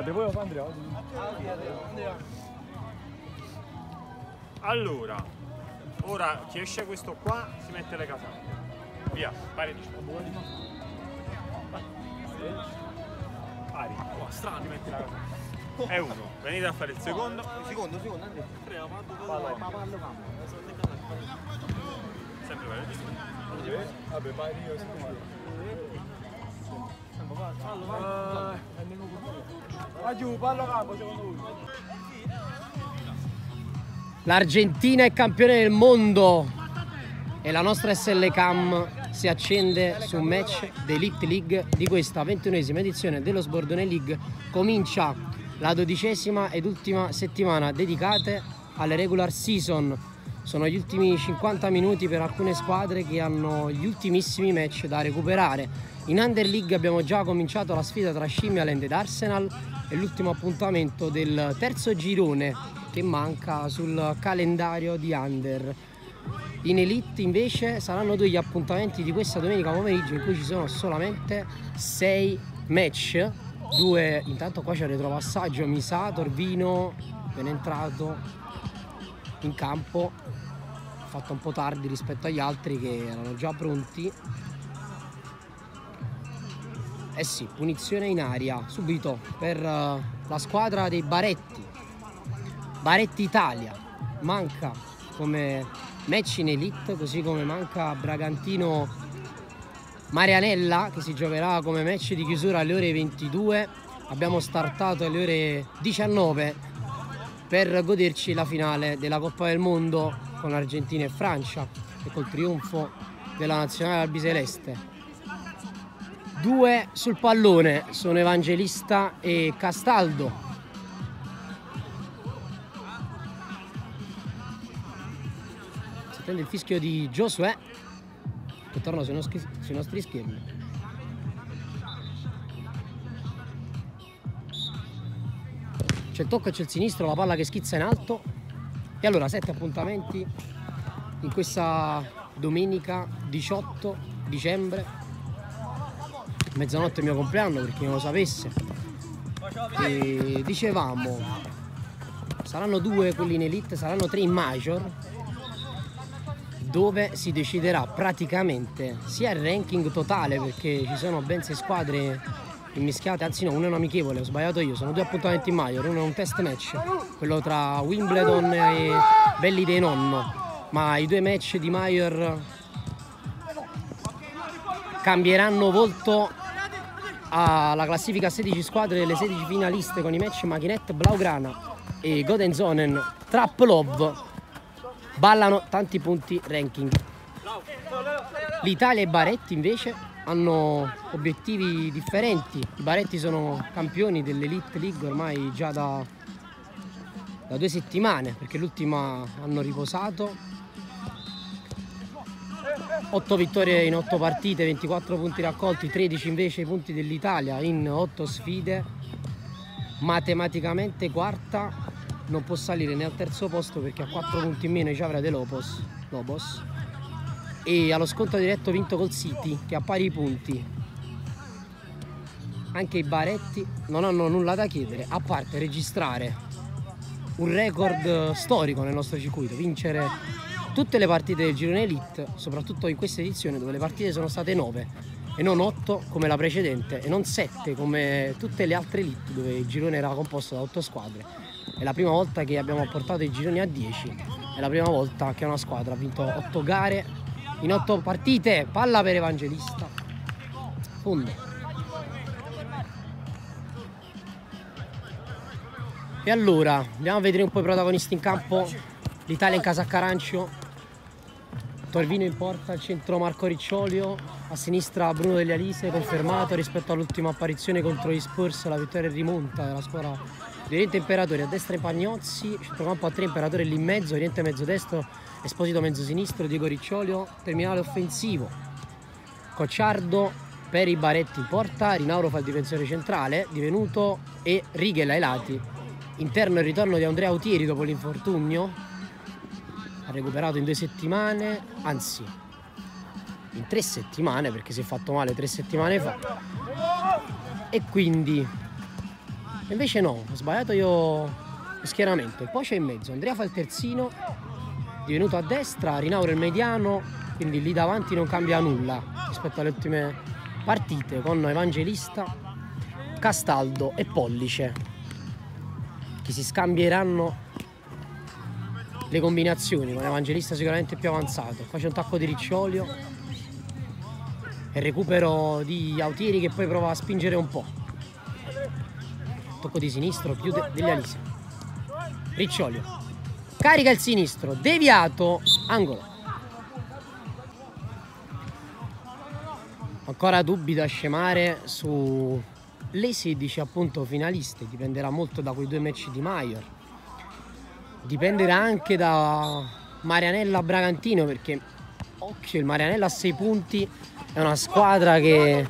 Fate voi o Andrea? Allora, ora chi esce questo qua si mette le casate. Via, pari di Pari, qua, strano, ti metti la casata. È uno, venite a fare il secondo. Secondo, secondo, Andrea. Sempre quello di sopra. Vabbè, pari io Ah, giù, pallo campo secondo voi. L'Argentina è campione del mondo e la nostra SL Cam si accende su un match d'Elite League di questa ventunesima edizione dello Sbordone League. Comincia la dodicesima ed ultima settimana dedicate alle regular season. Sono gli ultimi 50 minuti per alcune squadre che hanno gli ultimissimi match da recuperare. In Under League abbiamo già cominciato la sfida tra Scimialand ed Arsenal e l'ultimo appuntamento del terzo girone che manca sul calendario di Under. In Elite invece saranno due gli appuntamenti di questa domenica pomeriggio in cui ci sono solamente 6 match. Due, intanto qua c'è il retropassaggio, Misa, Torvino, ben entrato in campo, fatto un po' tardi rispetto agli altri che erano già pronti. Eh sì, punizione in aria subito per eh, la squadra dei Baretti. Baretti Italia manca come match in elite, così come manca Bragantino Marianella che si giocherà come match di chiusura alle ore 22. Abbiamo startato alle ore 19 per goderci la finale della Coppa del Mondo con Argentina e Francia e col trionfo della nazionale albiceleste. Due sul pallone sono Evangelista e Castaldo. Si attende il fischio di Giosuè che torna sui nostri, sui nostri schermi. C'è il tocco c'è il sinistro, la palla che schizza in alto. E allora sette appuntamenti in questa domenica 18 dicembre. Mezzanotte è il mio compleanno per chi non lo sapesse. E dicevamo, saranno due quelli in elite, saranno tre in major dove si deciderà praticamente sia il ranking totale perché ci sono ben sei squadre immischiate, anzi no, uno è un amichevole, ho sbagliato io, sono due appuntamenti in major, uno è un test match, quello tra Wimbledon e Belli dei Nonno, ma i due match di major cambieranno volto alla classifica a 16 squadre delle 16 finaliste con i match Macchinette Blaugrana e Godenzonen Trap Love ballano tanti punti ranking. L'Italia e Baretti invece hanno obiettivi differenti. I Baretti sono campioni dell'Elite League ormai già da, da due settimane perché l'ultima hanno riposato. 8 vittorie in 8 partite, 24 punti raccolti, 13 invece i punti dell'Italia in 8 sfide. Matematicamente quarta, non può salire né al terzo posto perché ha 4 punti in meno ci avrà De Lobos, Lobos e allo sconto diretto vinto col City che ha pari punti anche i Baretti non hanno nulla da chiedere a parte registrare un record storico nel nostro circuito vincere tutte le partite del girone elite soprattutto in questa edizione dove le partite sono state 9 e non 8 come la precedente e non 7 come tutte le altre elite dove il girone era composto da 8 squadre. È la prima volta che abbiamo portato i gironi a 10 è la prima volta che una squadra ha vinto 8 gare in 8 partite. Palla per Evangelista. Fondo. E allora andiamo a vedere un po' i protagonisti in campo. l'Italia in casa a Carancio Torvino in porta, al centro Marco Ricciolio, a sinistra Bruno Degli Alise, confermato rispetto all'ultima apparizione contro gli Spurs, la vittoria rimonta della squadra di Oriente Imperatori, a destra Pagnozzi, centrocampo a tre Imperatori lì in mezzo, Oriente mezzo destro, Esposito mezzo sinistro, Diego Ricciolio, terminale offensivo, Cocciardo per i Baretti in porta, Rinauro fa il difensore centrale, divenuto e Rigel ai lati, interno il ritorno di Andrea Autieri dopo l'infortunio, ha recuperato in due settimane, anzi in tre settimane perché si è fatto male tre settimane fa e quindi Invece no, ho sbagliato io lo schieramento. Poi c'è in mezzo, Andrea fa il terzino, divenuto a destra, Rinauro il mediano, quindi lì davanti non cambia nulla rispetto alle ultime partite con Evangelista, Castaldo e Pollice che si scambieranno le combinazioni con Evangelista sicuramente più avanzato. Qua c'è un tacco di Ricciolio e recupero di Autieri che poi prova a spingere un po'. Tocco di sinistro più de- degli Alisi. Ricciolio. Carica il sinistro, deviato, angolo. Ancora dubbi da scemare su le 16 appunto finaliste, dipenderà molto da quei due match di Maior. Dipenderà anche da Marianella Bragantino perché occhio, il Marianella a 6 punti è una squadra che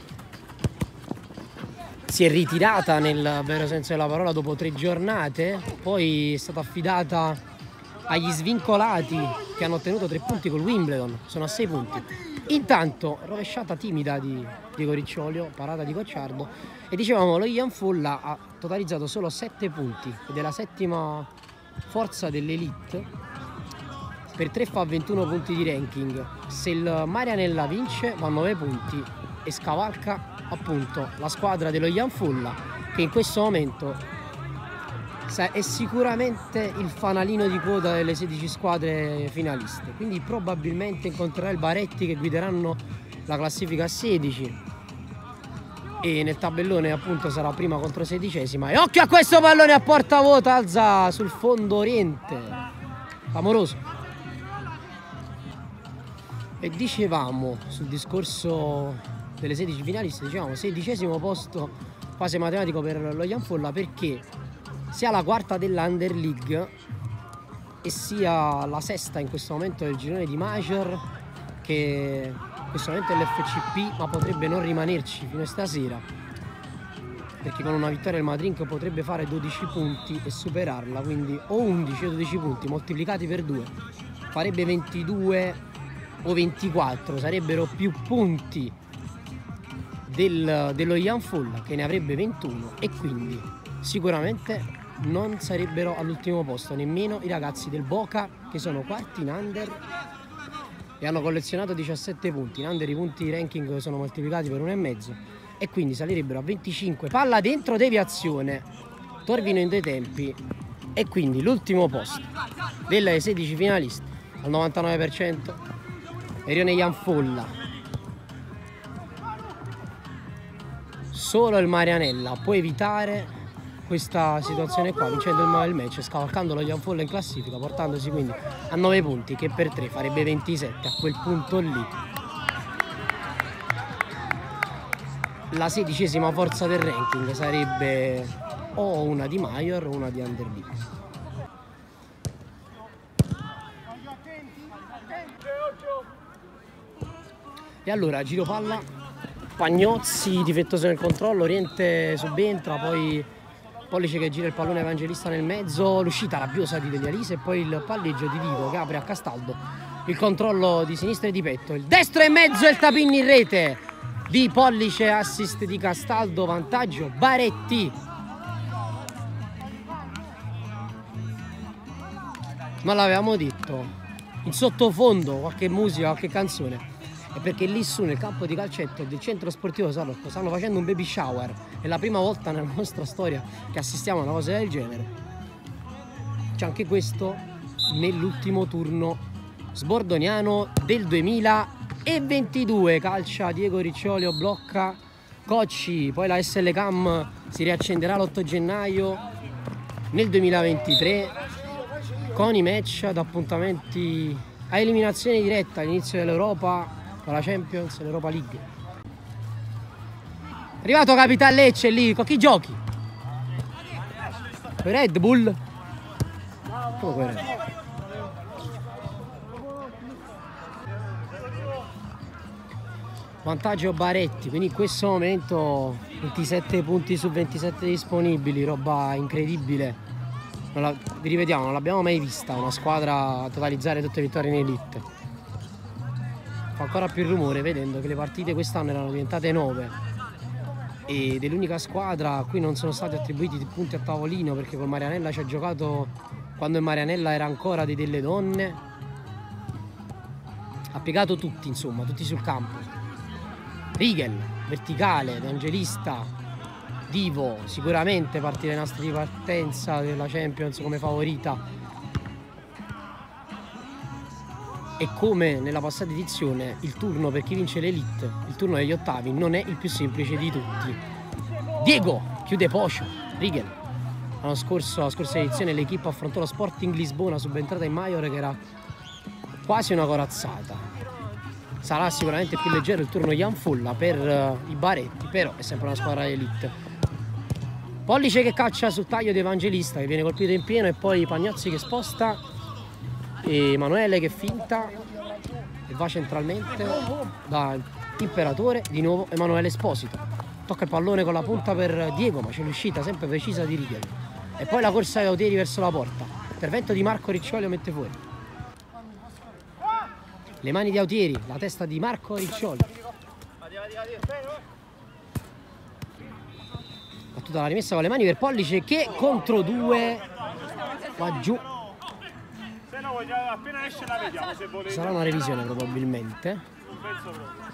si è ritirata nel vero senso della parola dopo tre giornate, poi è stata affidata agli svincolati che hanno ottenuto tre punti col Wimbledon, sono a 6 punti. Intanto, rovesciata timida di Diego Ricciolio, parata di Cocciardo, e dicevamo lo Ian Folla ha totalizzato solo 7 punti ed è la settima forza dell'elite per 3 fa 21 punti di ranking. Se il Marianella vince va a 9 punti e scavalca appunto la squadra dello Ian Folla che in questo momento è sicuramente il fanalino di coda delle 16 squadre finaliste. Quindi probabilmente incontrerà il Baretti che guideranno la classifica a 16 e nel tabellone appunto sarà prima contro sedicesima. E occhio a questo pallone a porta vuota alza sul fondo oriente. Clamoroso e dicevamo sul discorso delle 16 finaliste dicevamo sedicesimo posto fase matematico per lo Ian Folla perché sia la quarta dell'Under League e sia la sesta in questo momento del girone di Major che è l'FCP ma potrebbe non rimanerci fino a stasera. Perché con una vittoria il Madrid potrebbe fare 12 punti e superarla quindi o 11 o 12 punti moltiplicati per 2 farebbe 22 o 24 sarebbero più punti del, dello Ian Full che ne avrebbe 21 e quindi sicuramente non sarebbero all'ultimo posto nemmeno i ragazzi del Boca che sono quarti in under e hanno collezionato 17 punti. In under i punti ranking sono moltiplicati per 1,5 e quindi salirebbero a 25. Palla dentro deviazione, Torvino in due tempi e quindi l'ultimo posto delle 16 finaliste al 99%. Erione Ianfolla. Solo il Marianella può evitare questa situazione qua vincendo il match scavalcando lo Ian Folla in classifica portandosi quindi a 9 punti che per 3 farebbe 27 a quel punto lì. La sedicesima forza del ranking sarebbe o una di Major o una di Underleague e allora giro palla. Pagnozzi difettoso nel controllo Oriente subentra poi Pollice che gira il pallone evangelista nel mezzo, l'uscita rabbiosa di Deglialise e poi il palleggio di Divo che apre a Castaldo. Il controllo di sinistra e di petto, il destro e mezzo e il tapin in rete di Pollice, assist di Castaldo, vantaggio Baretti. Ma l'avevamo detto, in sottofondo qualche musica, qualche canzone è perché lì su nel campo di calcetto del centro sportivo Salotto stanno facendo un baby shower. È la prima volta nella nostra storia che assistiamo a una cosa del genere. C'è anche questo nell'ultimo turno sbordoniano del 2022. Calcia Diego Ricciolio, blocca Cocci, poi la SL Cam si riaccenderà l'8 gennaio nel 2023 con i match ad appuntamenti a eliminazione diretta all'inizio dell'Europa con la Champions e l'Europa League. Arrivato Capital Lecce lì, con chi giochi? Red Bull? Come con Red Vantaggio Baretti, quindi in questo momento 27 punti su 27 disponibili, roba incredibile. La, vi rivediamo, non l'abbiamo mai vista una squadra totalizzare tutte le vittorie in elite fa ancora più rumore vedendo che le partite quest'anno erano diventate 9 ed è l'unica squadra a cui non sono stati attribuiti punti a tavolino perché con Marianella ci ha giocato quando Marianella era ancora di delle donne. Ha piegato tutti insomma tutti sul campo. Rigel verticale Evangelista Divo sicuramente partire nastri di partenza della Champions come favorita e come nella passata edizione il turno per chi vince l'Elite, il turno degli ottavi, non è il più semplice di tutti. Diego chiude Pocio, Rigel. L'anno scorso, la scorsa edizione l'equipe affrontò lo Sporting Lisbona subentrata in Maior che era quasi una corazzata. Sarà sicuramente più leggero il turno Jan Folla per uh, i Baretti, però è sempre una squadra elite. Pollice che caccia sul taglio di Evangelista che viene colpito in pieno e poi Pagnozzi che sposta e Emanuele che finta e va centralmente da Imperatore di nuovo Emanuele Esposito. Tocca il pallone con la punta per Diego ma c'è l'uscita sempre precisa di Rigel e poi la corsa di Autieri verso la porta. Intervento di Marco Riccioli lo mette fuori. Le mani di Autieri la testa di Marco Riccioli. Battuta la rimessa con le mani per Pollice che contro due va giù no, appena esce la vediamo se volete. Sarà una revisione probabilmente. Non penso proprio.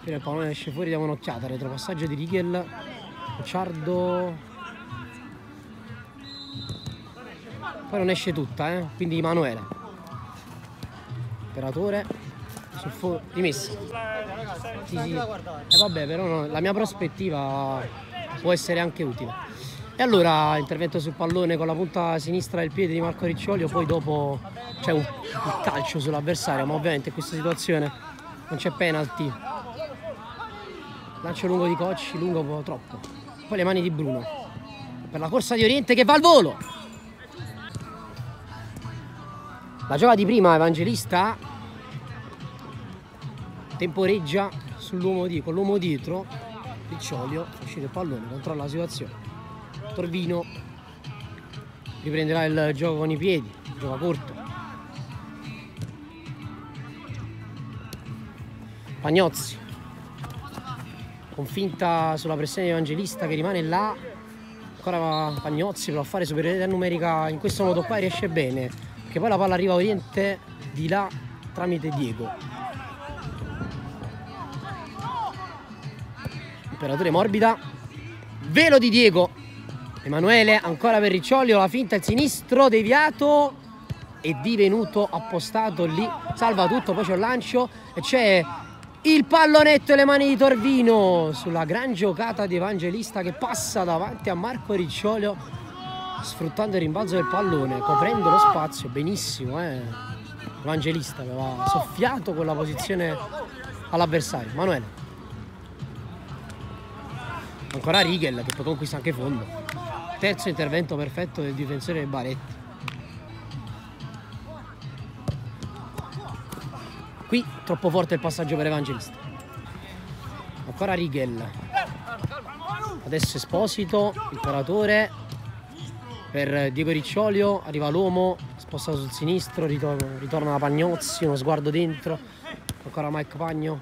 Appena il pallone esce fuori diamo un'occhiata, retropassaggio di Rigel, Ciardo. Poi non esce tutta, eh? quindi Emanuele. Operatore sul fuori rimessa. Sì, sì. Eh, vabbè, però no, la mia prospettiva può essere anche utile. E allora intervento sul pallone con la punta sinistra del piede di Marco Ricciolio, poi dopo c'è un, calcio sull'avversario, ma ovviamente in questa situazione non c'è penalty. Lancio lungo di Cocci, lungo un po' troppo. Poi le mani di Bruno. Per la corsa di Oriente che va al volo. La gioca di prima Evangelista temporeggia sull'uomo di, con l'uomo dietro. Ricciolio, uscire il pallone, controlla la situazione. Torvino riprenderà il gioco con i piedi, gioca corto. Pagnozzi con finta sulla pressione di Evangelista che rimane là. Ancora Pagnozzi prova a fare superiorità numerica in questo modo qua riesce bene. Perché poi la palla arriva a Oriente di là tramite Diego. Imperatore morbida. Velo di Diego Emanuele ancora per Ricciolio, la finta il sinistro deviato e divenuto appostato lì, salva tutto, poi c'è un lancio e c'è il pallonetto e le mani di Torvino sulla gran giocata di Evangelista che passa davanti a Marco Ricciolio sfruttando il rimbalzo del pallone, coprendo lo spazio, benissimo eh. Evangelista aveva soffiato con la posizione all'avversario, Manuele ancora Rigel che poi conquista anche fondo Terzo intervento perfetto del difensore Baretti. Qui troppo forte il passaggio per Evangelista. Ancora Rigel. Adesso Esposito, imperatore. Per Diego Ricciolio arriva l'uomo, spostato sul sinistro, ritorna, ritorna da Pagnozzi, uno sguardo dentro. Ancora Mike Pagno.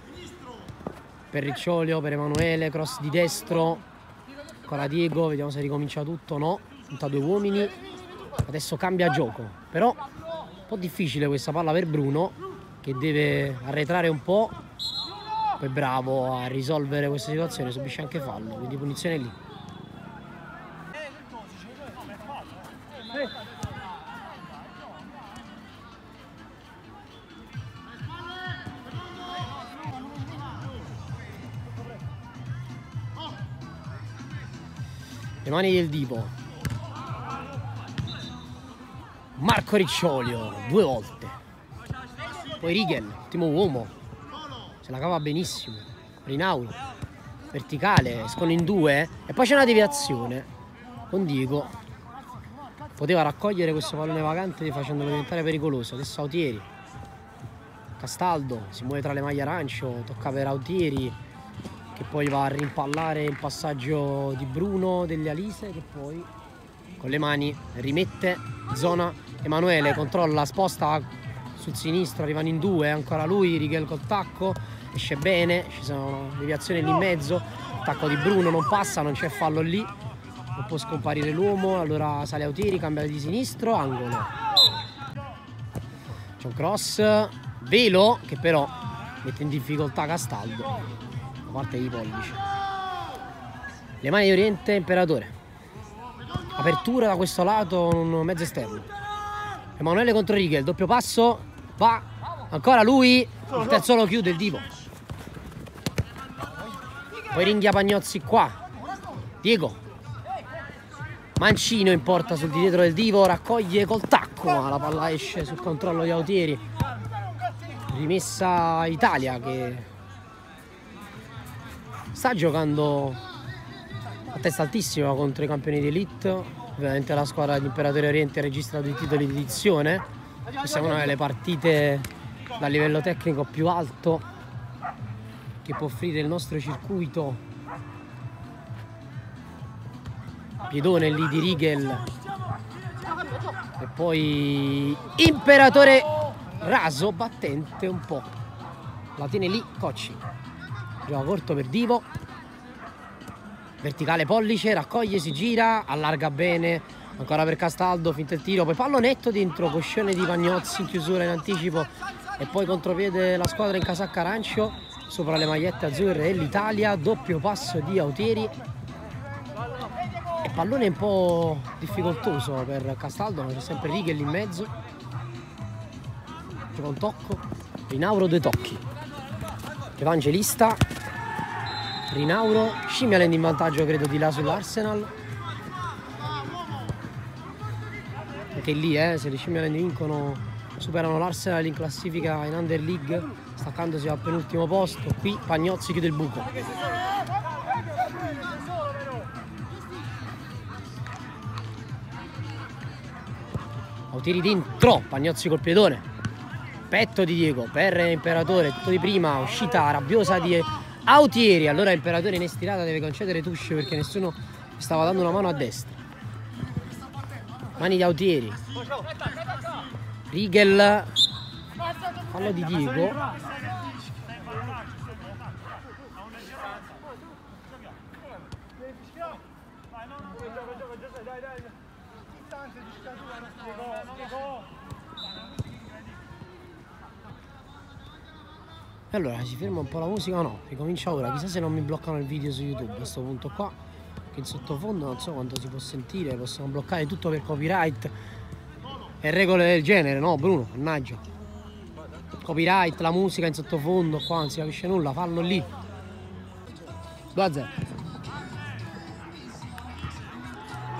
Per Ricciolio, per Emanuele, cross di destro, ancora Diego, vediamo se ricomincia tutto, no, punta due uomini, adesso cambia gioco, però un po' difficile questa palla per Bruno che deve arretrare un po', poi bravo a risolvere questa situazione, subisce anche fallo, quindi punizione lì. Le mani del Divo. Marco Ricciolio, due volte. Poi Rigel, ultimo uomo. Se la cava benissimo. Rinaulo. Verticale, escono in due. E poi c'è una deviazione. Con Diego. Poteva raccogliere questo pallone vagante facendolo diventare pericoloso. Adesso Autieri. Castaldo si muove tra le maglie arancio, tocca per Autieri che poi va a rimpallare il passaggio di Bruno degli Alise che poi con le mani rimette zona Emanuele controlla sposta sul sinistro, arrivano in due, ancora lui, Rigel col tacco, esce bene, ci sono deviazioni lì in mezzo, tacco di Bruno non passa, non c'è fallo lì, non può scomparire l'uomo, allora sale Autieri, cambia di sinistro, angolo. C'è un cross, Velo che però mette in difficoltà Castaldo, parte di pollici. Le mani di Oriente, Imperatore. Apertura da questo lato, un mezzo esterno. Emanuele contro Rigel, doppio passo, va, ancora lui, il terzo lo chiude il Divo. Poi ringhia Pagnozzi qua. Diego. Mancino in porta sul di dietro del Divo, raccoglie col tacco, ma la palla esce sul controllo di Autieri. Rimessa Italia che sta giocando a testa altissima contro i campioni di elite. Ovviamente la squadra di Imperatore Oriente ha registrato i titoli di edizione. Questa è una delle partite dal livello tecnico più alto che può offrire il nostro circuito. Piedone lì di Rigel. E poi Imperatore raso, battente un po'. La tiene lì Cocci. Gioca corto per Divo. Verticale pollice, raccoglie, si gira, allarga bene. Ancora per Castaldo, finta il tiro, poi pallo netto dentro, coscione di Pagnozzi in chiusura in anticipo. E poi contropiede la squadra in casacca arancio sopra le magliette azzurre dell'Italia, doppio passo di Autieri e pallone un po' difficoltoso per Castaldo, ma c'è sempre Righe lì in mezzo. Gioca un tocco. Rinauro due tocchi Evangelista Rinauro Scimialand in vantaggio credo di là sull'Arsenal. Anche lì eh, se le Scimialand vincono superano l'Arsenal in classifica in Under League staccandosi al penultimo posto. Qui Pagnozzi chiude il buco. Autieri dentro Pagnozzi col piedone petto di Diego per Imperatore tutto di prima uscita rabbiosa di Autieri. Allora Imperatore in estirata deve concedere touche perché nessuno stava dando una mano a destra. Mani di Autieri. Rigel. Fallo di Diego E allora si ferma un po' la musica no? Ricomincia ora, chissà se non mi bloccano il video su YouTube a questo punto qua. Che in sottofondo non so quanto si può sentire, possono bloccare tutto per copyright e regole del genere, no Bruno? Mannaggia. Copyright, la musica in sottofondo, qua non si capisce nulla, fallo lì. 2 a 0.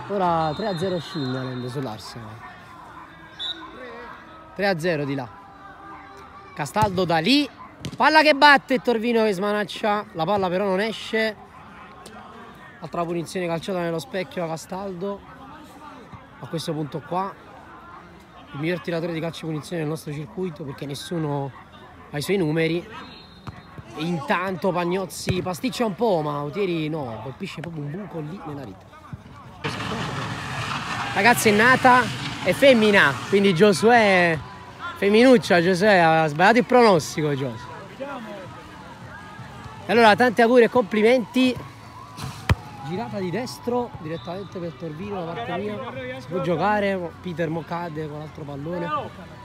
Ora 3 a 0 Scimmerland sull'Arsenal. 3 a 0 di là. Castaldo da lì Palla che batte, Torvino che smanaccia, la palla però non esce. Altra punizione calciata nello specchio a Castaldo. A questo punto qua, il miglior tiratore di calcio di punizione del nostro circuito perché nessuno ha i suoi numeri. E intanto Pagnozzi pasticcia un po', ma Autieri no, colpisce proprio un buco lì nella rete. Ragazza è nata, è femmina, quindi Giosuè Femminuccia Giosuè ha sbagliato il pronostico Giosuè. Allora tanti auguri e complimenti. Girata di destro direttamente per Torvino da parte mia. Si può giocare, Peter Mocade con l'altro pallone.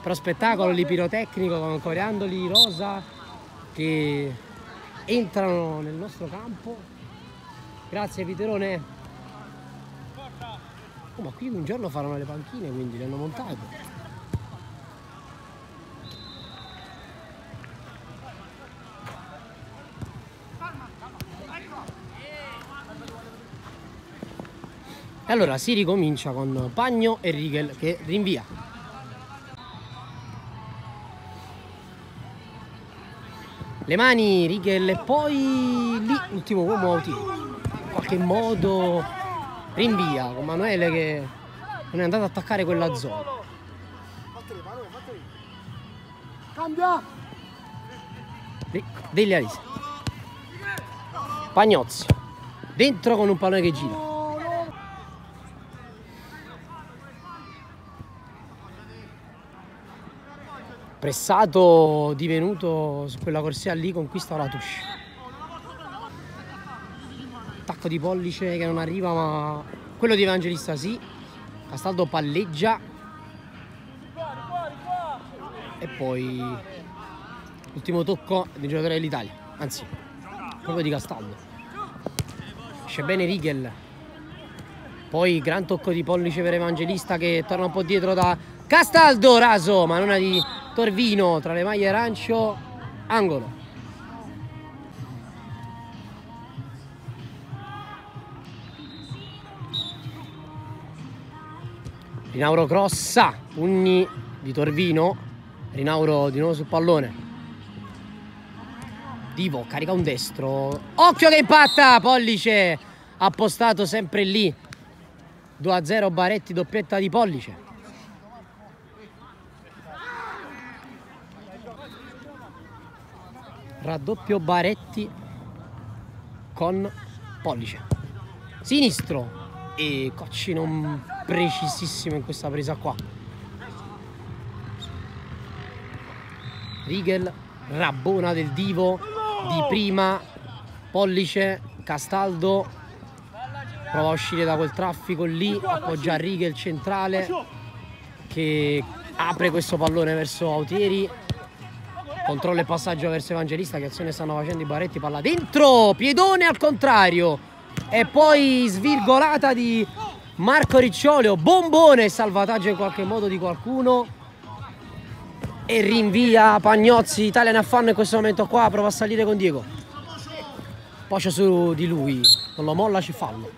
Però spettacolo lì pirotecnico con coriandoli rosa che entrano nel nostro campo. Grazie Piterone. Oh, ma qui un giorno faranno le panchine, quindi le hanno montate. Allora si ricomincia con Pagno e Rigel che rinvia. Le mani Rigel e poi lì l'ultimo uomo Autì. In qualche modo rinvia con Manuele che non è andato ad attaccare quella zona. Cambia! Degli Alisi. Pagnozzi. Dentro con un pallone che gira. Pressato divenuto su quella corsia lì conquista la touche attacco di pollice che non arriva ma quello di Evangelista sì. Castaldo palleggia. E poi l'ultimo tocco del giocatore dell'Italia anzi proprio di Castaldo. Esce bene Rigel poi gran tocco di pollice per Evangelista che torna un po' dietro da Castaldo raso ma non di Torvino tra le maglie arancio angolo. Rinauro crossa pugni di Torvino Rinauro di nuovo sul pallone. Divo carica un destro. Occhio che impatta Pollice appostato sempre lì. 2 a 0 Baretti doppietta di Pollice raddoppio Baretti con Pollice. Sinistro. E Cocci non precisissimo in questa presa qua. Rigel Rabbona del Divo di prima Pollice Castaldo. Prova a uscire da quel traffico lì appoggia Rigel centrale che apre questo pallone verso Autieri controlla il passaggio verso Evangelista che azione stanno facendo i Baretti palla dentro piedone al contrario. E poi svirgolata di Marco Ricciolio bombone salvataggio in qualche modo di qualcuno. E rinvia Pagnozzi Italian affanno in questo momento qua prova a salire con Diego. Pocio su di lui non lo molla ci fallo.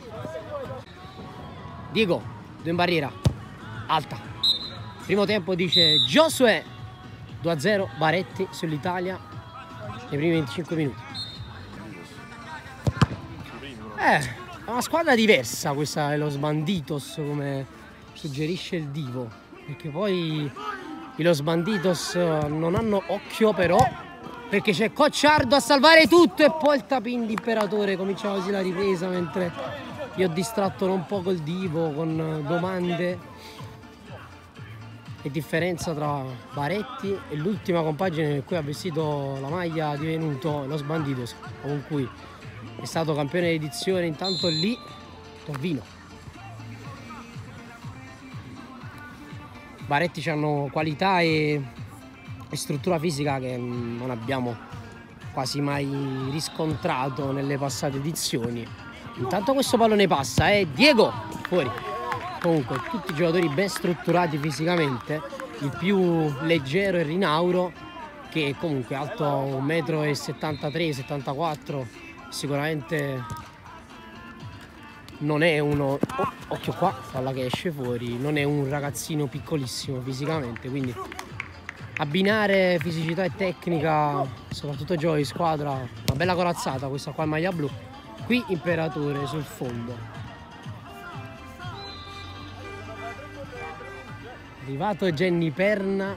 Diego due in barriera. Alta. Primo tempo dice Josué 2-0 Baretti sull'Italia nei primi 25 minuti. Eh, è una squadra diversa questa è lo Sbanditos come suggerisce il Divo perché poi i Los Banditos non hanno occhio però perché c'è Cocciardo a salvare tutto e poi il tapin di Imperatore comincia così la ripresa mentre io ho distratto un po' col Divo con domande e differenza tra Baretti e l'ultima compagine in cui ha vestito la maglia divenuto Los Banditos con cui è stato campione di edizione intanto lì Torvino Baretti hanno qualità e, e struttura fisica che non abbiamo quasi mai riscontrato nelle passate edizioni. Intanto questo pallone passa, eh? Diego fuori. Comunque tutti i giocatori ben strutturati fisicamente, il più leggero è Rinauro che comunque alto 1,73 m, sicuramente non è uno oh, occhio qua palla che esce fuori non è un ragazzino piccolissimo fisicamente quindi abbinare fisicità e tecnica soprattutto gioco di squadra una bella corazzata questa qua maglia blu. Qui imperatore sul fondo arrivato Jenny Perna.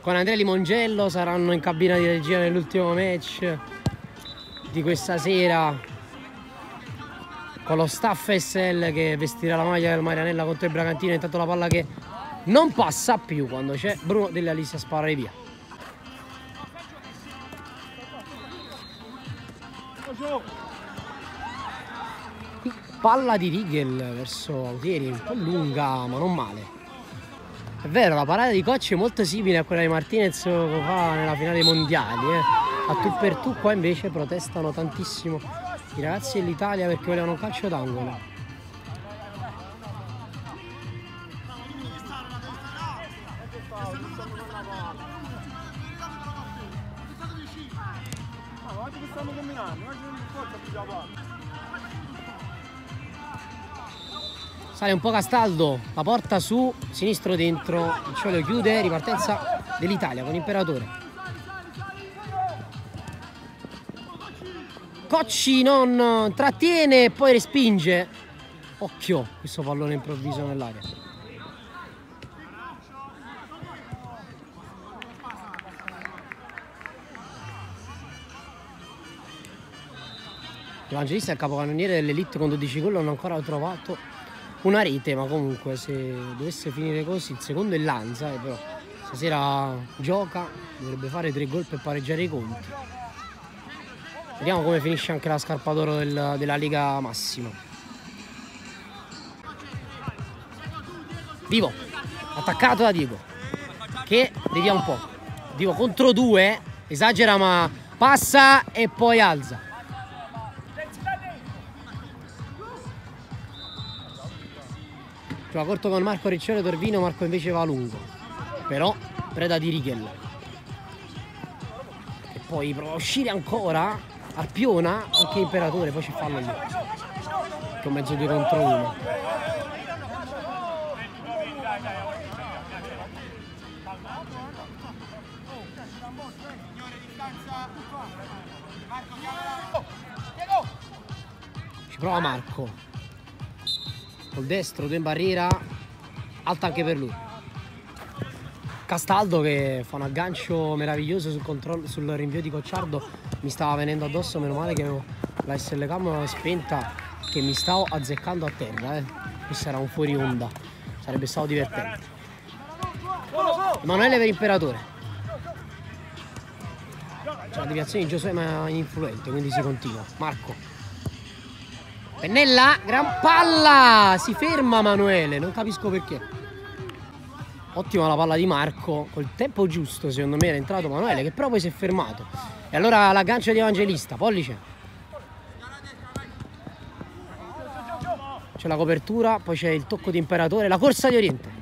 Con Andrea Limongello saranno in cabina di regia nell'ultimo match di questa sera. Con lo staff SL che vestirà la maglia del Marianella contro il Bragantino. Intanto la palla che non passa più quando c'è Bruno Della Lisi a sparare via. Palla di Rigel verso Autieri. Un po' lunga ma non male è vero la parata di Cocci è molto simile a quella di Martinez fa nella finale mondiali eh. a tu per tu qua invece protestano tantissimo i ragazzi dell'Italia perché volevano un calcio d'angolo sale un po' Castaldo la porta su sinistro dentro il cielo chiude ripartenza dell'Italia con Imperatore Cocci non trattiene e poi respinge. Occhio questo pallone improvviso nell'aria. L'Evangelista è il capocannoniere dell'Elite con 12 gol, non ha ancora trovato una rete, ma comunque se dovesse finire così, il secondo è Lanza, eh, però Stasera gioca, dovrebbe fare tre gol per pareggiare i conti. Vediamo come finisce anche la scarpa d'oro del- della Lega Massima. Divo, attaccato da Diego, che devia un po'. Divo contro due, esagera ma passa e poi alza. Gioca corto con Marco Ricciolo Torvino, Marco invece va lungo. Però preda di Rigel. E poi prova a uscire ancora, arpiona anche Imperatore, poi ci fallo lì. Con mezzo 2 contro 1. Ci prova Marco. Col destro, due in barriera. Alta anche per lui. Castaldo che fa un aggancio meraviglioso sul, sul rinvio di Cocciardo. Mi stava venendo addosso, meno male che la SL Cam spenta che mi stavo azzeccando a terra. Eh. Questo era un fuori onda. Sarebbe stato divertente. Emanuele per Imperatore. C'è la deviazione di Giosuè ma influente, quindi si continua. Marco. Pennella, gran palla! Si ferma Emanuele, non capisco perché. Ottima la palla di Marco, col tempo giusto secondo me era entrato Emanuele che però poi si è fermato. E allora l'aggancio di Evangelista, pollice. C'è la copertura, poi c'è il tocco di Imperatore, la corsa di Oriente.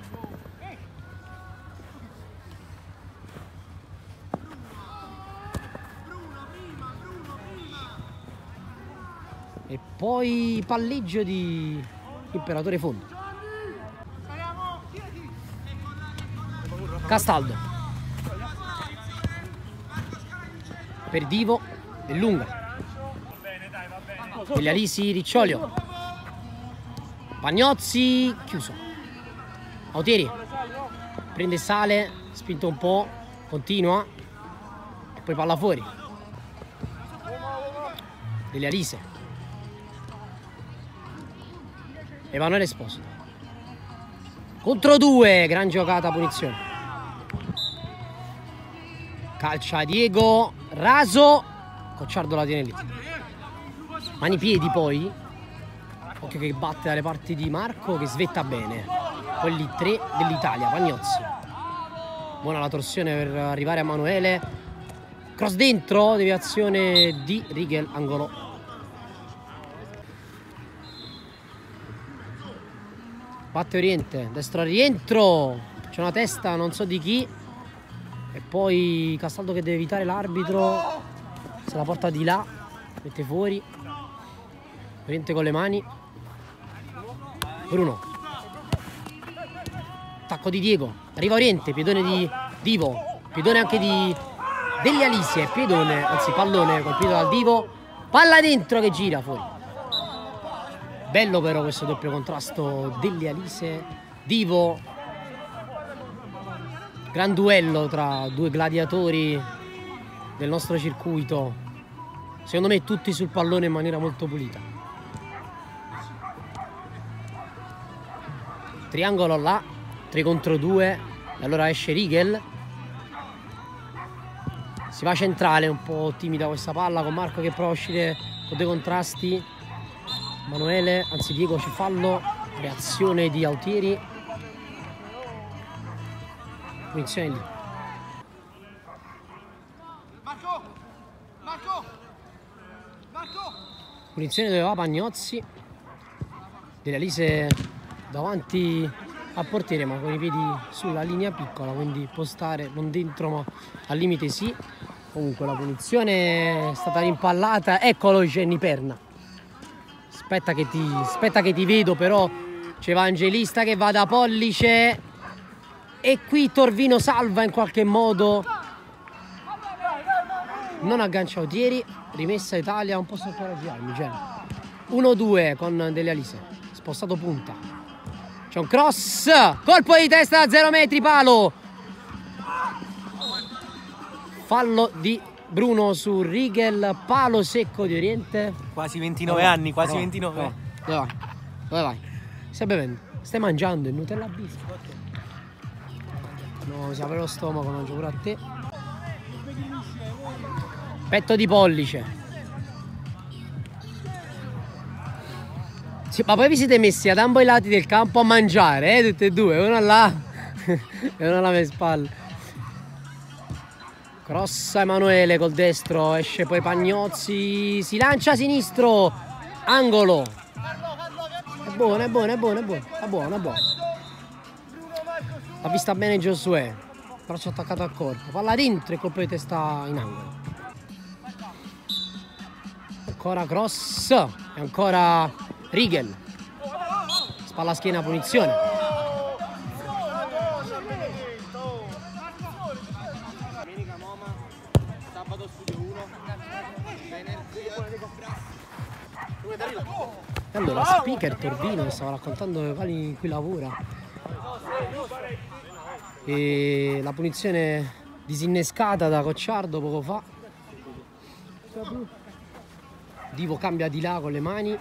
Poi palleggio di Imperatore Fondo. Castaldo. Per Divo e lunga. Vegliarisi Ricciolio. Pagnozzi chiuso. Autieri. Prende sale, spinto un po', continua. Poi palla fuori. Vegliarise. Emanuele Esposito. Contro due, gran giocata, punizione. Calcia Diego, raso, Cocciardo la tiene lì. Mani piedi poi. Occhio che batte dalle parti di Marco che svetta bene. Quelli tre dell'Italia, Pagnozzi. Buona la torsione per arrivare a Emanuele. Cross dentro, deviazione di Rigel, angolo Batte Oriente, destro a rientro. C'è una testa, non so di chi. E poi Castaldo che deve evitare l'arbitro. Se la porta di là. Mette fuori. Oriente con le mani. Bruno. Attacco di Diego. Arriva Oriente, piedone di Divo. Piedone anche di degli Alice. Piedone, anzi pallone colpito dal Divo. Palla dentro che gira fuori. Bello però questo doppio contrasto degli Alice, Divo. Gran duello tra due gladiatori del nostro circuito. Secondo me tutti sul pallone in maniera molto pulita. Triangolo là, 3 contro 2. E allora esce Rigel. Si va centrale, un po' timida questa palla con Marco che prova a uscire con dei contrasti. Emanuele, anzi Diego ci fallo, reazione di Autieri. Punizione lì. Marco! Marco! Marco! Punizione dove va Pagnozzi. Della Lise davanti al portiere ma con i piedi sulla linea piccola, quindi può stare non dentro ma al limite sì. Comunque la punizione è stata rimpallata. Eccolo Jenny Perna. Aspetta che ti, aspetta che ti vedo però. C'è Evangelista che va da pollice. E qui Torvino salva in qualche modo. Non aggancia Autieri. Rimessa Italia un po' sotto la girarmi. 1-2 con Delle Alise. Spostato punta. C'è un cross. Colpo di testa da 0 metri palo. Fallo di Bruno su Rigel, palo secco di Oriente. Quasi 29 Dove anni, quasi Dove 29. Dove vai? Dove vai? Stai bevendo? Stai mangiando il Nutella bis. No, si apre lo stomaco, mangio pure a te. Petto di pollice. Sì, ma poi vi siete messi ad ambo i lati del campo a mangiare, eh, tutti e due, uno là e uno alla mia spalla. Crossa Emanuele col destro, esce poi Pagnozzi, si lancia a sinistro, angolo. È buono, è buono, è buono, è buono, è buono, è buono. L'ha vista bene Giosuè, braccio attaccato al corpo, palla dentro e colpo di testa in angolo. Ancora cross e ancora Rigel. Spalla schiena punizione. E allora speaker Torbino stava raccontando le quali in cui lavora. E la punizione disinnescata da Cocciardo poco fa. Divo cambia di là con le mani.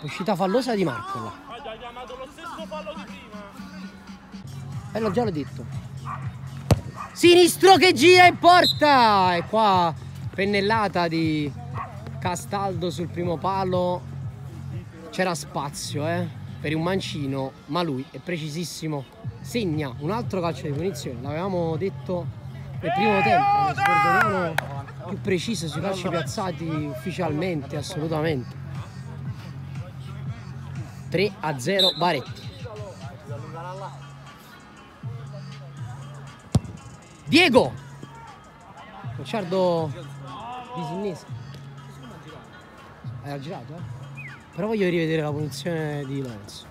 Uscita fallosa di Marco là. Ah, gli ha chiamato lo stesso fallo di prima. Eh, l'ho già l'ho detto. Sinistro che gira in porta! E qua pennellata di Castaldo sul primo palo. C'era spazio, eh, per un mancino, ma lui è precisissimo. Segna un altro calcio di punizione. L'avevamo detto nel primo tempo. lo Sbordoniano più preciso sui calci piazzati ufficialmente, assolutamente. 3 a 0 Baretti. Diego! Cocciardo disinnesca. Hai girato, eh? Però voglio rivedere la punizione di Lorenzo.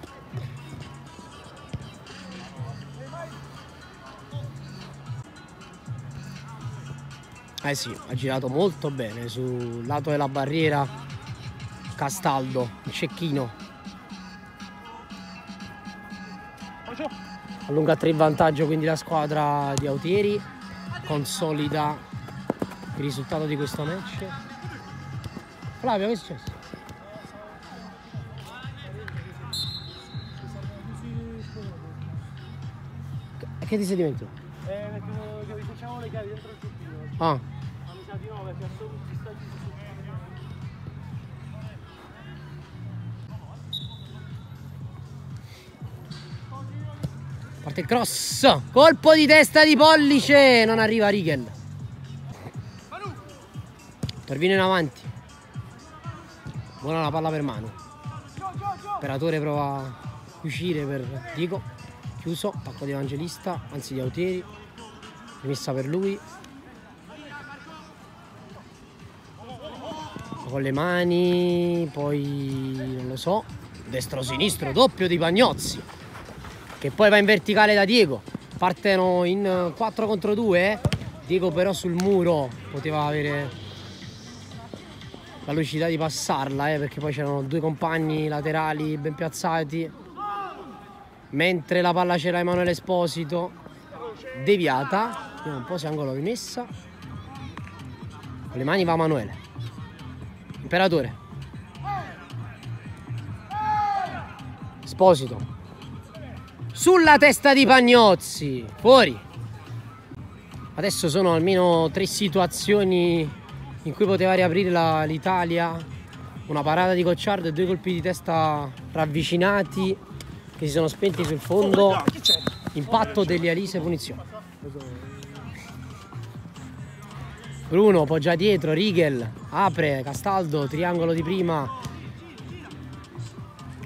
Eh sì, ha girato molto bene sul lato della barriera Castaldo, il cecchino. allunga a 3 in vantaggio quindi la squadra di Autieri consolida il risultato di questo match Flavio che è successo? Che- che ti sei dimenticato? Eh, perché facciamo le chiavi dentro il giubbino. Ah, Ma mi sa di no, perché sono parte il cross. Colpo di testa di pollice. Non arriva Rigel. Torvino in avanti. Buona la palla per mano. Operatore prova a uscire per Diego. Chiuso attacco di Evangelista anzi di Autieri rimessa per lui. Con le mani poi non lo so destro sinistro doppio di Pagnozzi che poi va in verticale da Diego. Partono in 4 contro 2 Diego però sul muro poteva avere la lucidità di passarla eh, perché poi c'erano due compagni laterali ben piazzati. Mentre la palla c'era Emanuele Esposito deviata. Vediamo un po' se angolo rimessa con le mani va Emanuele. Imperatore. Esposito sulla testa di Pagnozzi. Fuori. Adesso sono almeno tre situazioni in cui poteva riaprire l'Italia. Una parata di Cocciardo e due colpi di testa ravvicinati che si sono spenti sul fondo. Impatto degli Alise punizione Bruno poggia dietro Rigel apre Castaldo triangolo di prima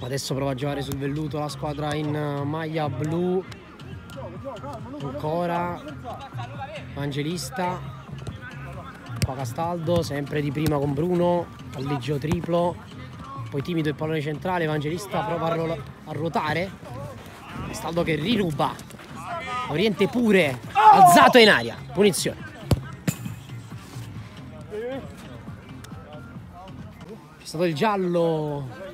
Adesso prova a giocare sul velluto la squadra in eh, maglia blu. Ancora Evangelista. Qua Castaldo, sempre di prima con Bruno. Palleggio triplo. Poi timido il pallone centrale. Evangelista prova a, a ruotare. Castaldo che riruba. Oriente pure. Alzato in aria. Punizione. C'è stato il giallo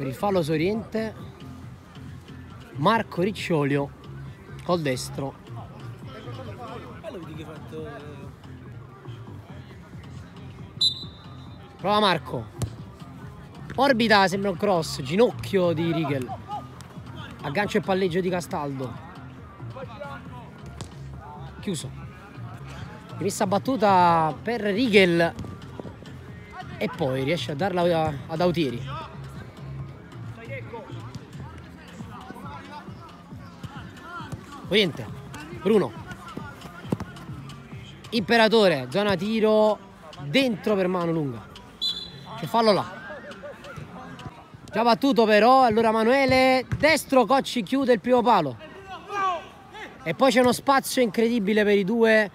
per il fallo su Oriente Marco Ricciolio col destro prova Marco Orbita, sembra un cross, ginocchio di Rigel. Aggancio e palleggio di Castaldo. Chiuso. Rimessa battuta per Rigel. E poi riesce a darla ad Autieri. Niente. Bruno. Imperatore, zona tiro dentro per mano lunga. C'è fallo là. Già battuto però, allora Manuele, destro, Cocci chiude il primo palo. E poi c'è uno spazio incredibile per i due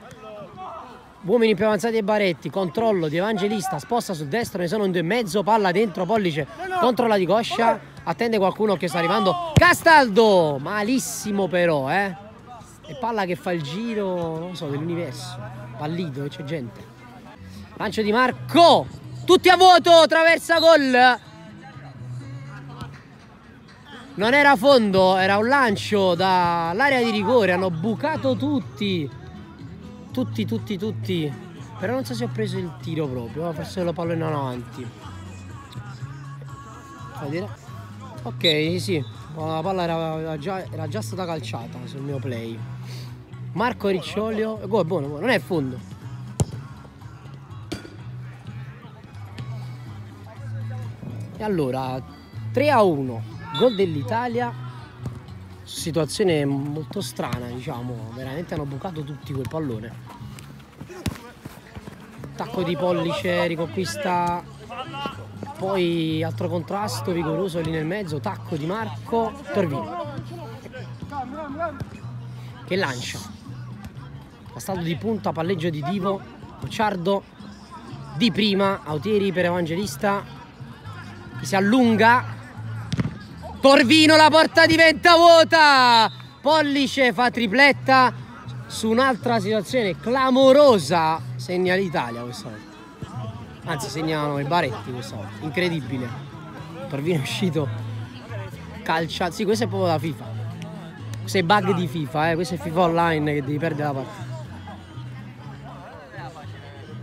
uomini più avanzati e Baretti. Controllo di Evangelista, sposta sul destro, ne sono un due e mezzo, palla dentro, pollice contro la di Coscia. Attende qualcuno che sta arrivando. Castaldo! Malissimo però, eh. E palla che fa il giro, non so, dell'universo. Pallito, c'è gente. Lancio di Marco. Tutti a vuoto, traversa gol. Non era fondo, era un lancio dall'area di rigore. Hanno bucato tutti. Tutti, tutti, tutti. Però non so se ho preso il tiro proprio. Forse lo pallo in avanti. Ok, sì. La palla era già, era già stata calciata sul mio play. Marco Ricciolio. Go, è buono, non è fondo. E allora 3 a 1, gol dell'Italia. Situazione molto strana, diciamo. Veramente hanno bucato tutti quel pallone. Tacco di pollice, riconquista. Poi altro contrasto vigoroso lì nel mezzo, tacco di Marco Torvino. Che lancia. Passato di punta, palleggio di Divo, Bocciardo di prima, Autieri per Evangelista, che si allunga. Torvino, la porta diventa vuota! Pollice fa tripletta su un'altra situazione clamorosa. Segna l'Italia questa volta. Anzi, segnano i Baretti questa volta. Incredibile. Torvino è uscito calciato. Sì, questo è proprio da FIFA. Questo è bug di FIFA, eh. Questo è FIFA Online che devi perdere la partita.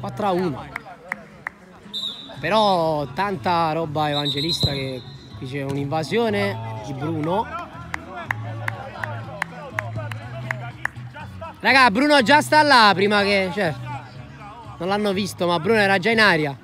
4 a 1. Però tanta roba evangelista che qui c'è un'invasione di Bruno. Raga, Bruno già sta là prima che... Cioè, non l'hanno visto, ma Bruno era già in aria.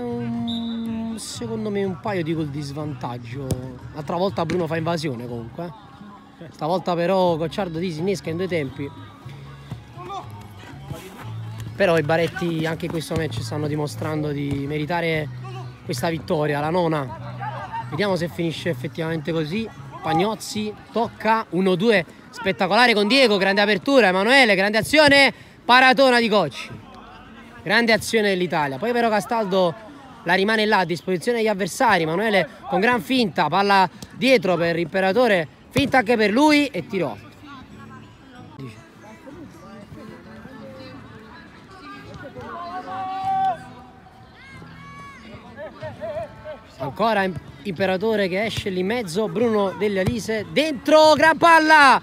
Un- secondo me un paio di gol di svantaggio. L'altra volta Bruno fa invasione comunque. eh. Stavolta però Cocciardo si innesca in due tempi. Però i Baretti anche in questo match stanno dimostrando di meritare questa vittoria, la nona. Vediamo se finisce effettivamente così. Pagnozzi tocca 1-2 spettacolare con Diego, grande apertura, Emanuele, grande azione, paratona di Cocci. Grande azione dell'Italia. Poi però Castaldo la rimane là a disposizione degli avversari. Emanuele con gran finta, palla dietro per l'imperatore, finta anche per lui e tiro alto. Dice. Imperatore che esce lì in mezzo, Bruno delle Alise dentro, gran palla!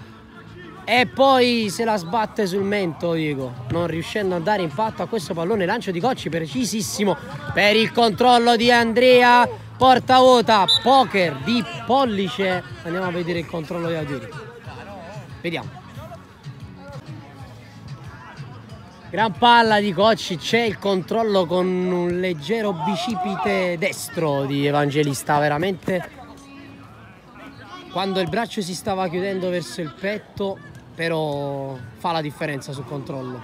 E poi se la sbatte sul mento Diego, non riuscendo a dare impatto a questo pallone, lancio di Cocci precisissimo per il controllo di Andrea, porta vuota, poker di Pollice, andiamo a vedere il controllo di Audiri. Vediamo. Gran palla di Cocci, c'è il controllo con un leggero bicipite destro di Evangelista, veramente quando il braccio si stava chiudendo verso il petto, però fa la differenza sul controllo.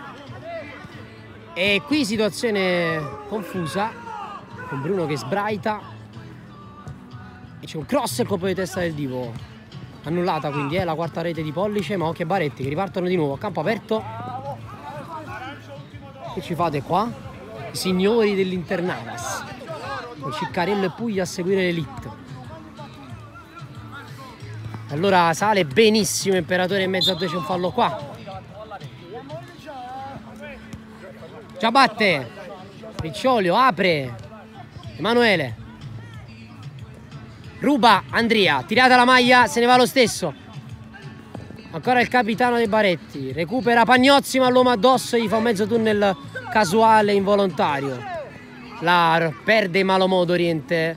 E qui situazione confusa, con Bruno che sbraita, e c'è un cross e colpo di testa del Divo. Annullata quindi è la quarta rete di Pollice, ma occhio e Baretti che ripartono di nuovo a campo aperto. Che ci fate qua? Signori dell'Internadas. Con Ciccarello e Puglia a seguire l'elite. Allora sale benissimo Imperatore in mezzo a due c'è un fallo qua. Già batte. Ricciolio apre. Emanuele. Ruba Andrea. Tirata la maglia, se ne va lo stesso. Ancora il capitano dei Baretti. Recupera Pagnozzi ma l'uomo addosso gli fa un mezzo tunnel casuale involontario. La perde in malo modo Oriente.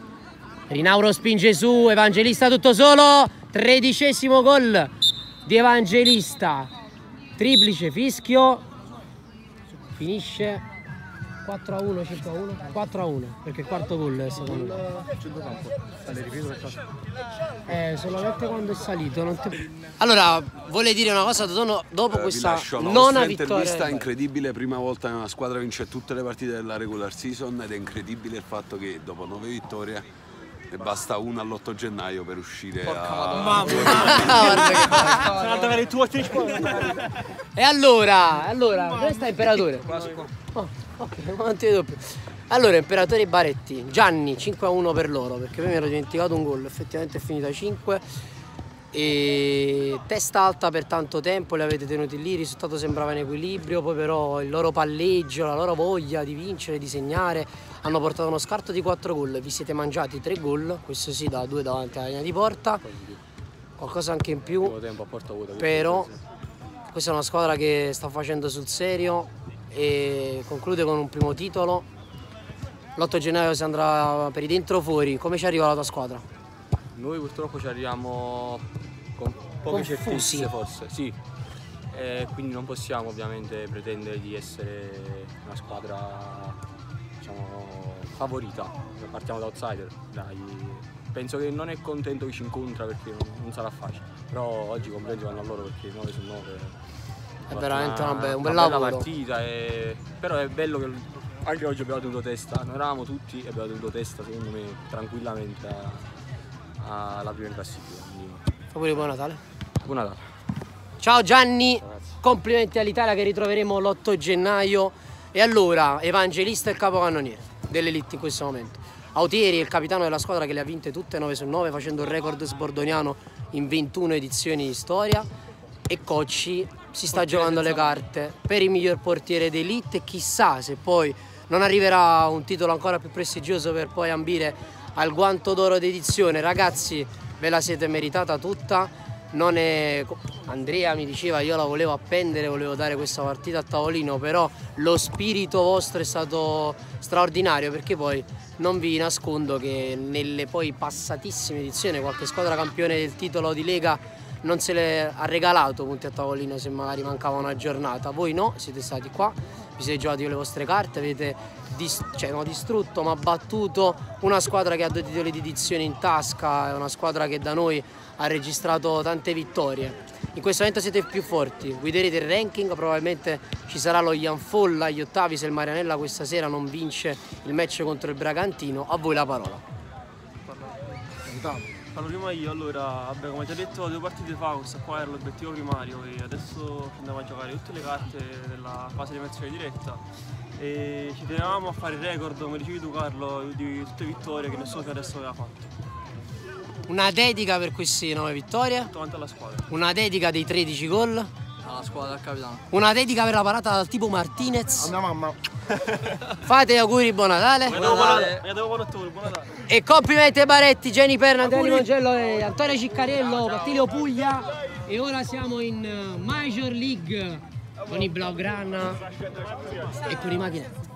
Rinauro spinge su, Evangelista tutto solo. Tredicesimo gol di Evangelista. Triplice fischio. Finisce 4 a 1, 5 a 1, 4 a 1, perché il quarto gol è secondo me. Eh, solamente quando è salito. Non ti... Allora, vuole dire una cosa Dono, dopo Eh, questa nona vittoria. intervista del- incredibile, prima volta che una squadra vince tutte le partite della regular season ed è incredibile il fatto che dopo nove vittorie ne basta una all'8 gennaio per uscire a... Guarda che- Sono andato a fare il tuo trick. E allora, allora, dove sta Imperatore? Oh, ok, non ti vedo più. Allora, Imperatore Baretti, Gianni 5 a 1 per loro, perché poi mi ero dimenticato un gol, effettivamente è finita 5. E testa alta per tanto tempo, li avete tenuti lì, il risultato sembrava in equilibrio, poi però il loro palleggio, la loro voglia di vincere, di segnare, hanno portato uno scarto di 4 gol, vi siete mangiati 3 gol, questo sì da 2 davanti alla linea di porta, qualcosa anche in più, però questa è una squadra che sta facendo sul serio e conclude con un primo titolo. L'8 gennaio si andrà per i dentro fuori. Come ci arriva la tua squadra? Noi purtroppo ci arriviamo con poche Confusi. certezze forse, sì. E quindi non possiamo ovviamente pretendere di essere una squadra diciamo, favorita. Partiamo da outsider. Dai. Penso che non è contento chi ci incontra perché non, sarà facile. Però oggi i complimenti vanno a loro perché 9 su 9 È veramente una be- un bel bella lavoro. partita. e- Però è bello che anche oggi abbiamo tenuto testa. Noi eravamo tutti e abbiamo tenuto testa secondo me tranquillamente alla prima classifica. Quindi, Auguri buon Natale. buon Natale. Ciao Gianni, complimenti all'Italia che ritroveremo l'8 gennaio. E allora, Evangelista e il capocannoniere dell'Elite in questo momento. Autieri è il capitano della squadra che le ha vinte tutte 9 su 9 facendo il record sbordoniano in 21 edizioni di storia. E Cocci si sta giocando le carte per il miglior portiere d'Elite e chissà se poi non arriverà un titolo ancora più prestigioso per poi ambire al guanto d'oro d'edizione. Ragazzi, ve la siete meritata tutta. È... Andrea mi diceva io la volevo appendere, volevo dare questa partita a tavolino, però lo spirito vostro è stato straordinario perché poi non vi nascondo che nelle poi passatissime edizioni qualche squadra campione del titolo di Lega non se le ha regalato punti a tavolino se magari mancava una giornata. Voi no, siete stati qua, vi siete giocati con le vostre carte, avete dis- cioè, no, distrutto ma battuto una squadra che ha due titoli di edizione in tasca, è una squadra che da noi ha registrato tante vittorie. In questo momento siete più forti, guiderete il ranking, probabilmente ci sarà lo Ian Fall agli ottavi se il Marianella questa sera non vince il match contro il Bragantino. A voi la parola. Parlo prima io, allora, vabbè, come ti ho detto due partite fa, questo qua era l'obiettivo primario e adesso andiamo a giocare tutte le carte della fase di eliminazione diretta. E ci tenevamo a fare il record, come dicevi tu Carlo, di tutte vittorie che nessuno fino adesso aveva fatto, Una dedica per queste nove vittorie, una dedica dei 13 gol, Alla squadra del capitano. una dedica per la parata dal tipo Martinez. mia mamma. Fate auguri, buon Natale. Mi devo buon devo buon Natale. E complimenti ai Baretti, Jenny Perna, Andrea Limongello e Antonio Ciccarello, Pattilio Puglia. E ora siamo in eh, Major League con i Blaugrana e con i machinetti.